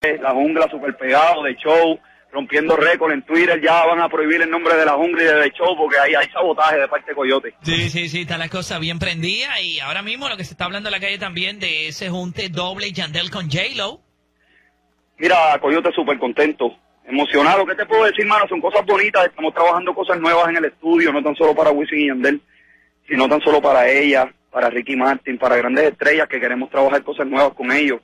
la jungla super pegado de show, rompiendo récord en Twitter, ya van a prohibir el nombre de la jungla y de The show porque ahí hay sabotaje de parte de Coyote. Sí, sí, sí, está la cosa bien prendida y ahora mismo lo que se está hablando en la calle también de ese junte doble Yandel con J-Lo. Mira, Coyote súper contento, emocionado. ¿Qué te puedo decir, mano? Son cosas bonitas, estamos trabajando cosas nuevas en el estudio, no tan solo para Wisin y Yandel, sino tan solo para ella, para Ricky Martin, para grandes estrellas que queremos trabajar cosas nuevas con ellos.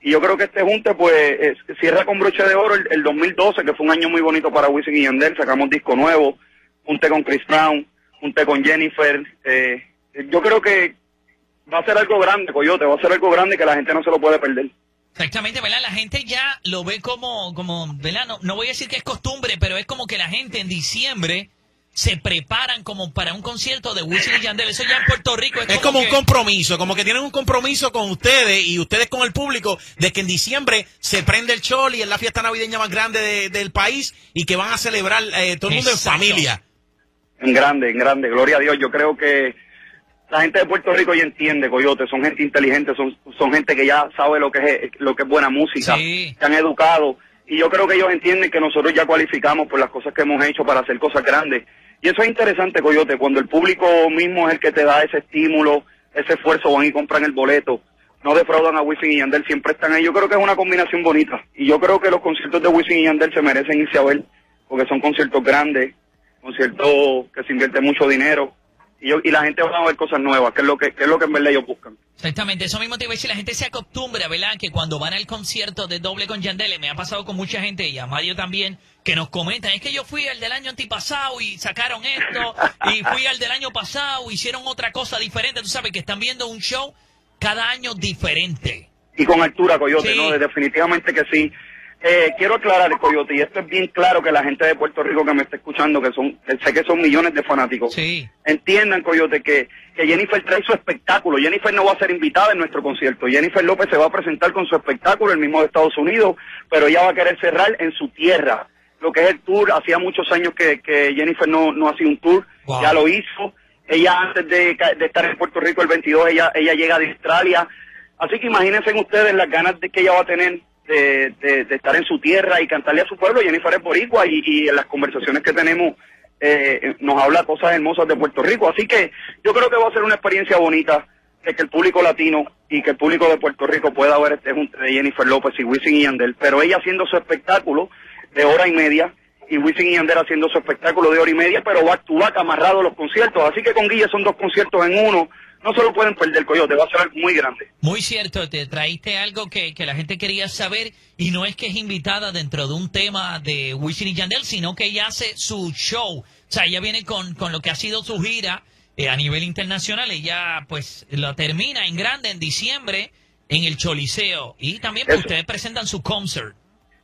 Y yo creo que este junte, pues, es- cierra con broche de oro el, el 2012, que fue un año muy bonito para Wisin y Yandel. Sacamos disco nuevo, junte con Chris Brown, junte con Jennifer. Eh, yo creo que va a ser algo grande, Coyote, va a ser algo grande que la gente no se lo puede perder. Exactamente, ¿verdad? La gente ya lo ve como, como ¿verdad? No, no voy a decir que es costumbre, pero es como que la gente en diciembre se preparan como para un concierto de Wisin y Yandel. Eso ya en Puerto Rico es, Es como un que- compromiso, como que tienen un compromiso con ustedes y ustedes con el público de que en diciembre se prende el choli, es la fiesta navideña más grande de- del país y que van a celebrar eh, todo el mundo Exacto. en familia. En grande, en grande, gloria a Dios. Yo creo que la gente de Puerto Rico ya entiende, Coyote, son gente inteligente, son, son gente que ya sabe lo que es lo que es buena música, Sí. se han educado y yo creo que ellos entienden que nosotros ya cualificamos por las cosas que hemos hecho para hacer cosas grandes. Y eso es interesante, Coyote, cuando el público mismo es el que te da ese estímulo, ese esfuerzo, van y compran el boleto, no defraudan a Wisin y Yandel, siempre están ahí. Yo creo que es una combinación bonita y yo creo que los conciertos de Wisin y Yandel se merecen irse a ver porque son conciertos grandes, conciertos que se invierte mucho dinero y, yo- y la gente va a ver cosas nuevas, que es lo que, que es lo que en verdad ellos buscan. Exactamente, eso mismo te iba a decir, la gente se acostumbra, ¿verdad? Que cuando van al concierto de doble con Yandel, me ha pasado con mucha gente y a Mario también, que nos comentan, es que yo fui al del año antipasado y sacaron esto, y fui al del año pasado, hicieron otra cosa diferente, tú sabes que están viendo un show cada año diferente. y con altura, Coyote, Sí. ¿no? Definitivamente que sí. Eh, quiero aclarar, Coyote, y esto es bien claro que la gente de Puerto Rico que me está escuchando, que son, que sé que son millones de fanáticos, Sí. entiendan, Coyote, que, que Jennifer trae su espectáculo. Jennifer no va a ser invitada en nuestro concierto. Jennifer López se va a presentar con su espectáculo, el mismo de Estados Unidos, pero ella va a querer cerrar en su tierra. Lo que es el tour, hacía muchos años que, que Jennifer no, no hacía un tour, Wow. ya lo hizo. Ella antes de, de estar en Puerto Rico el 22, ella, ella llega de Australia. Así que imagínense ustedes las ganas de que ella va a tener de, de- de estar en su tierra y cantarle a su pueblo. Jennifer es boricua y, y en las conversaciones que tenemos eh, nos habla cosas hermosas de Puerto Rico. Así que yo creo que va a ser una experiencia bonita de que el público latino y que el público de Puerto Rico pueda ver este junte de Jennifer López y Wisin y Yandel. Pero ella haciendo su espectáculo de hora y media y Wisin y Yandel haciendo su espectáculo de hora y media, pero back to back amarrado los conciertos. Así que con Guille son dos conciertos en uno. No se lo pueden perder, Coyote. Va a ser algo muy grande. Muy cierto, te traíste algo que, que la gente quería saber y no es que es invitada dentro de un tema de Wisin y Yandel, sino que ella hace su show. O sea, ella viene con, con lo que ha sido su gira eh, a nivel internacional. Ella pues lo termina en grande en diciembre en el Choliseo. Y también pues, ustedes presentan su concert.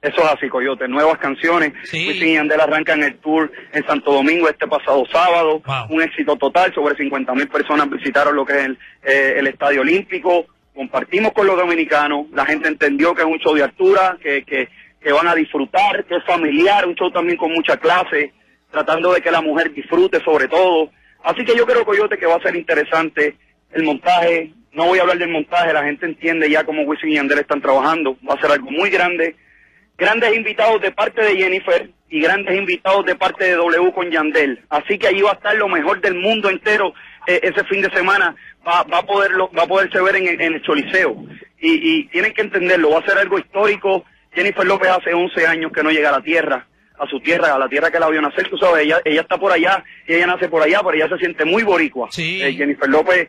Eso es así, Coyote. Nuevas canciones. Sí. Wisin y Yandel arrancan el tour en Santo Domingo este pasado sábado. Wow. Un éxito total. Sobre 50 mil personas visitaron lo que es el, eh, el Estadio Olímpico. Compartimos con los dominicanos. La gente entendió que es un show de altura, que, que, que van a disfrutar, que es familiar, un show también con mucha clase, tratando de que la mujer disfrute sobre todo. Así que yo creo, Coyote, que va a ser interesante el montaje. No voy a hablar del montaje, la gente entiende ya cómo Wisin y Yandel están trabajando. Va a ser algo muy grande grandes invitados de parte de Jennifer y grandes invitados de parte de W con Yandel. Así que allí va a estar lo mejor del mundo entero eh, ese fin de semana. Va, va a poderlo, va a poderse ver en, el- en el Choliseo. Y, y tienen que entenderlo, va a ser algo histórico. Jennifer López hace 11 años que no llega a la tierra, a su tierra, a la tierra que la vio nacer. Tú sabes, ella, ella está por allá y ella nace por allá, pero ella se siente muy boricua. Sí. Eh, Jennifer López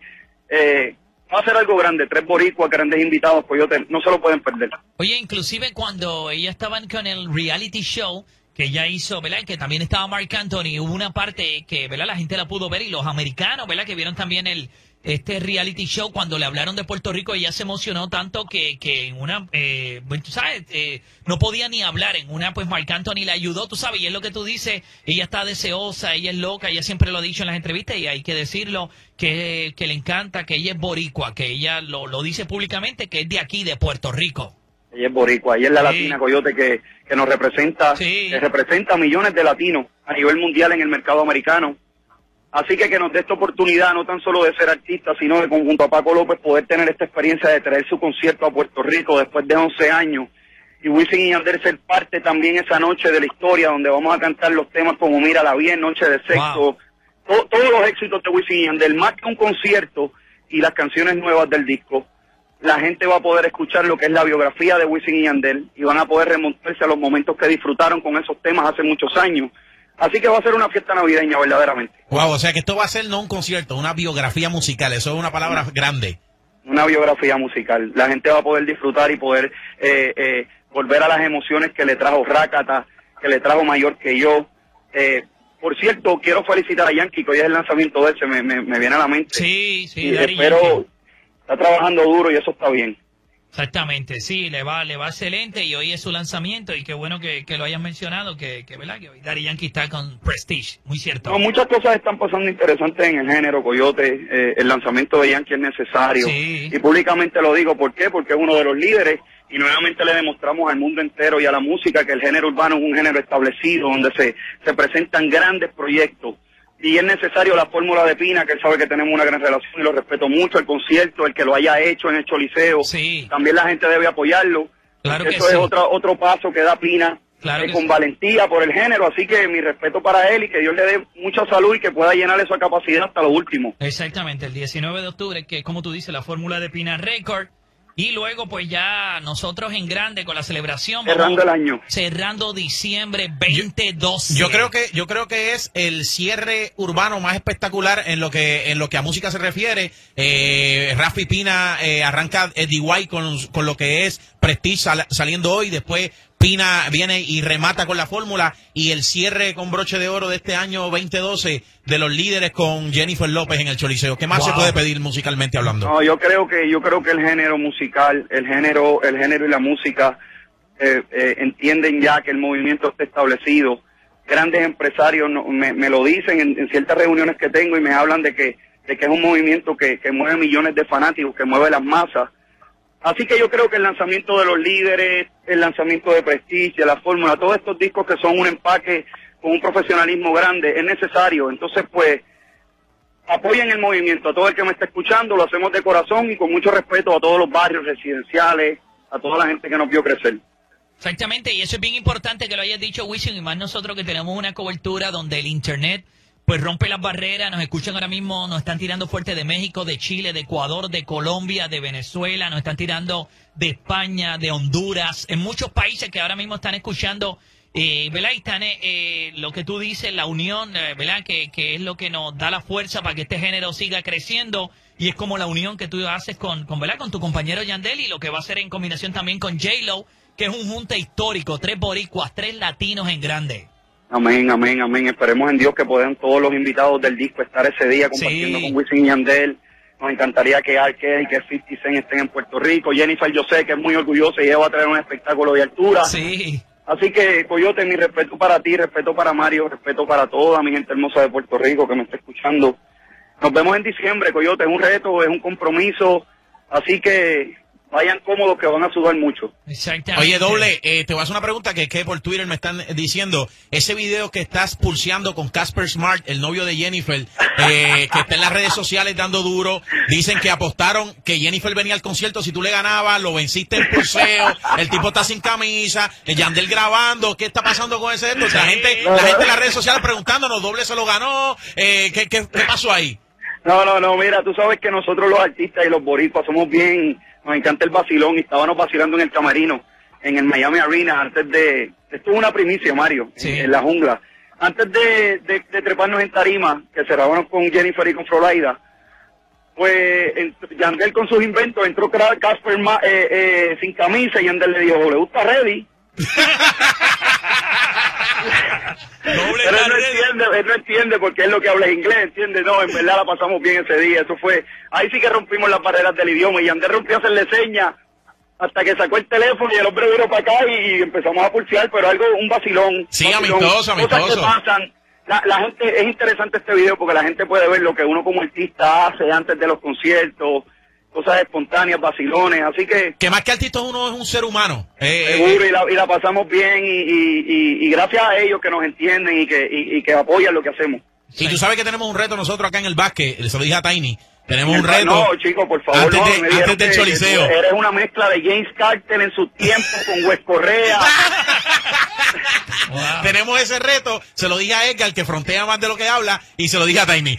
eh, va a ser algo grande. Tres boricuas, grandes invitados, pues no se lo pueden perder. Oye, inclusive cuando ella estaba con el reality show que ella hizo, ¿verdad? Que también estaba Mark Anthony, hubo una parte que, ¿verdad? La gente la pudo ver y los americanos, ¿verdad? Que vieron también el este reality show cuando le hablaron de Puerto Rico ella se emocionó tanto que, que en una eh, tú sabes eh, no podía ni hablar en una pues Marc Anthony le ayudó tú sabes y es lo que tú dices ella está deseosa ella es loca ella siempre lo ha dicho en las entrevistas y hay que decirlo que, que le encanta que ella es boricua que ella lo, lo dice públicamente que es de aquí de Puerto Rico Ella es boricua, ella es la Sí. latina coyote que, que nos representa, Sí. que representa a millones de latinos a nivel mundial en el mercado americano. Así que que nos dé esta oportunidad no tan solo de ser artista, sino de conjunto a Paco López poder tener esta experiencia de traer su concierto a Puerto Rico después de 11 años y Wisin y Yandel ser parte también esa noche de la historia donde vamos a cantar los temas como Mira la bien, Noche de Sexo, to- todos los éxitos de Wisin y Yandel, más que un concierto y las canciones nuevas del disco. La gente va a poder escuchar lo que es la biografía de Wisin y Yandel y van a poder remontarse a los momentos que disfrutaron con esos temas hace muchos años. Así que va a ser una fiesta navideña verdaderamente. Wow, o sea que esto va a ser no un concierto, una biografía musical. Eso es una palabra grande. una biografía musical. La gente va a poder disfrutar y poder eh, eh, volver a las emociones que le trajo Rakata, que le trajo Mayor que yo. Eh, por cierto, quiero felicitar a Yankee, que hoy es el lanzamiento de ese, me, me, me viene a la mente. Sí, sí, y espero, Yankee. Está trabajando duro y eso está bien. Exactamente, sí, le va, le va excelente y hoy es su lanzamiento y qué bueno que, que lo hayan mencionado, que, que, ¿verdad? que hoy Daddy Yankee está con Prestige, muy cierto. No, muchas cosas están pasando interesantes en el género, Coyote. Eh, el lanzamiento de Yankee es necesario. Sí. Y públicamente lo digo, ¿por qué? Porque es uno de los líderes y nuevamente le demostramos al mundo entero y a la música que el género urbano es un género establecido, donde se, se presentan grandes proyectos. Y es necesario la fórmula de Pina, que él sabe que tenemos una gran relación y lo respeto mucho, el concierto, el que lo haya hecho en el Choliseo. Sí. También la gente debe apoyarlo. Claro porque que Eso sí. es otro, otro paso que da Pina Claro eh, que con sí. valentía por el género, así que mi respeto para él y que Dios le dé mucha salud y que pueda llenar esa capacidad hasta lo último. Exactamente, el 19 de octubre, que como tú dices, la fórmula de Pina Record. Y luego, pues ya nosotros en grande con la celebración. vamos Cerrando el año. Cerrando diciembre 2012. Yo creo que yo creo que es el cierre urbano más espectacular en lo que en lo que a música se refiere. Eh, Rafi Pina eh, arranca eh, DY con, con lo que es Prestige sal- saliendo hoy, después Pina viene y remata con la fórmula y el cierre con broche de oro de este año 2012 de los líderes con Jennifer López en el Choliseo. ¿Qué más Wow. se puede pedir musicalmente hablando? No, yo creo que yo creo que el género musical, el género, el género y la música eh, eh, entienden ya que el movimiento está establecido. Grandes empresarios no- me, me lo dicen en, en ciertas reuniones que tengo y me hablan de que de que es un movimiento que, que mueve millones de fanáticos, que mueve las masas. Así que yo creo que el lanzamiento de los líderes, el lanzamiento de Prestige, la fórmula, todos estos discos que son un empaque con un profesionalismo grande, es necesario. Entonces, pues, apoyen el movimiento. A todo el que me está escuchando, lo hacemos de corazón y con mucho respeto a todos los barrios residenciales, a toda la gente que nos vio crecer. Exactamente, y eso es bien importante que lo hayas dicho, Wisin, y más nosotros que tenemos una cobertura donde el Internet pues rompe las barreras, nos escuchan ahora mismo, nos están tirando fuerte de México, de Chile, de Ecuador, de Colombia, de Venezuela, nos están tirando de España, de Honduras, en muchos países que ahora mismo están escuchando, eh, ¿verdad? Y están, eh, eh, lo que tú dices, la unión, eh, ¿verdad? Que, que es lo que nos da la fuerza para que este género siga creciendo. Y es como la unión que tú haces con, con, ¿verdad? con tu compañero Yandel y lo que va a hacer en combinación también con J-Lo, que es un junte histórico, tres boricuas, tres latinos en grande. Amén, amén, amén. Esperemos en Dios que puedan todos los invitados del disco estar ese día compartiendo Sí. con Wisin y Yandel. Nos encantaría que Arque y que 50 Cent estén en Puerto Rico. Jennifer yo sé que es muy orgullosa y ella va a traer un espectáculo de altura. Sí. Así que, Coyote, mi respeto para ti, respeto para Mario, respeto para toda mi gente hermosa de Puerto Rico que me está escuchando. Nos vemos en diciembre, Coyote. Es un reto, es un compromiso. Así que vayan cómodos que van a sudar mucho. Exactamente. Oye, doble, eh, te voy a hacer una pregunta que, que por Twitter me están diciendo. Ese video que estás pulseando con Casper Smart, el novio de Jennifer, eh, que está en las redes sociales dando duro, dicen que apostaron que Jennifer venía al concierto, si tú le ganabas, lo venciste en pulseo, el tipo está sin camisa, eh, Yandel grabando, ¿qué está pasando con ese esto? La gente, la gente en las redes sociales preguntándonos, doble se lo ganó, eh, ¿qué, qué, qué pasó ahí? No, no, no, mira, tú sabes que nosotros los artistas y los boricuas somos bien, nos encanta el vacilón y estábamos vacilando en el camarino, en el Miami Arena, antes de, esto es una primicia, Mario, Sí. en, en la jungla. Antes de, de, de treparnos en tarima, que cerrábamos con Jennifer y con Florida, pues en- Yandel con sus inventos entró Casper eh, eh, sin camisa y Yandel le dijo, ¿le gusta Ready? Doble Pero él no entiende, él no entiende porque es lo que habla es inglés, entiende, no, en verdad la pasamos bien ese día, eso fue, ahí sí que rompimos las barreras del idioma y Yandel rompió a hacerle señas hasta que sacó el teléfono y el hombre vino para acá y, empezamos a pulsear, pero algo, un vacilón. Sí, vacilón, amistoso, Cosas que amistoso. pasan. La, la gente, es interesante este video porque la gente puede ver lo que uno como artista hace antes de los conciertos, cosas espontáneas, vacilones, así que Que más que artista uno es un ser humano. Eh, eh, seguro y la, y la pasamos bien y, y, y- y gracias a ellos que nos entienden y que, y, y que apoyan lo que hacemos. Y tú sabes que tenemos un reto nosotros acá en el básquet, se lo dije a Tiny, Tenemos un reto. No, chico, por favor. Antes, no, de- me dijeron antes del que- choliseo. Eres una mezcla de James Carter en sus tiempos con Wes Correa. Wow. Tenemos ese reto. Se lo dije a Edgar, que frontea más de lo que habla, y se lo dije a Tiny.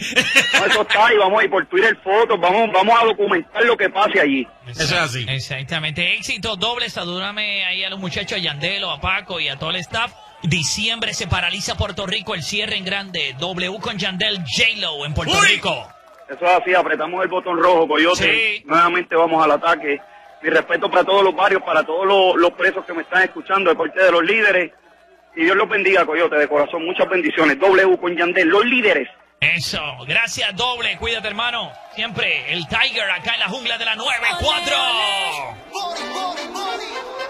No, eso está y vamos a ir por Twitter fotos, vamos, vamos a documentar lo que pase allí. Eso es así. Exactamente. Éxito doble. Salúdame ahí a los muchachos, a Yandelo, a Paco y a todo el staff. Diciembre se paraliza Puerto Rico, el cierre en grande. W con Yandel J-Lo en Puerto Uy. Rico. Eso es así, apretamos el botón rojo, Coyote. Sí. Nuevamente vamos al ataque. Mi respeto para todos los barrios, para todos los, los presos que me están escuchando, de parte de los líderes. Y Dios los bendiga, Coyote, de corazón. Muchas bendiciones. W con Yandel, los líderes. Eso. Gracias, doble. Cuídate, hermano. Siempre el Tiger acá en la jungla de la 94. Body, body, body.